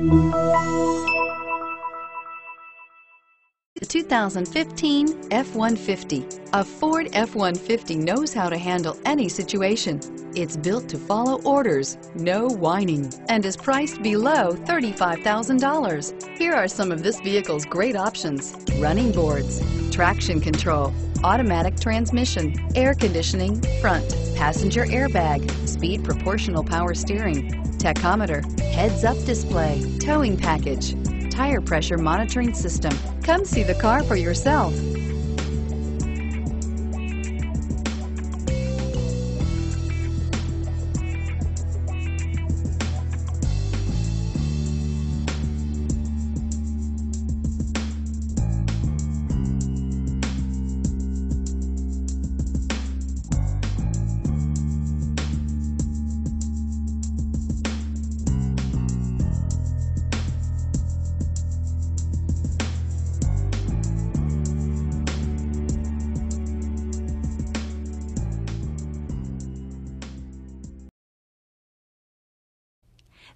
Música 2015 F-150. A Ford F-150 knows how to handle any situation. It's built to follow orders, no whining, and is priced below $35,000. Here are some of this vehicle's great options. Running boards, traction control, automatic transmission, air conditioning, front, passenger airbag, speed proportional power steering, tachometer, heads-up display, towing package, tire pressure monitoring system. Come see the car for yourself.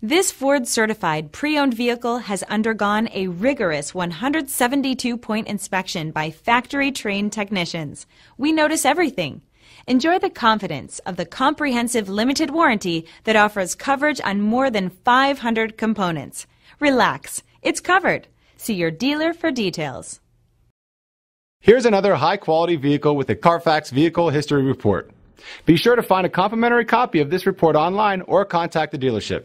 This Ford certified pre owned vehicle has undergone a rigorous 172 point inspection by factory trained technicians. We notice everything. Enjoy the confidence of the comprehensive limited warranty that offers coverage on more than 500 components. Relax, it's covered. See your dealer for details. Here's another high quality vehicle with a Carfax Vehicle History Report. Be sure to find a complimentary copy of this report online or contact the dealership.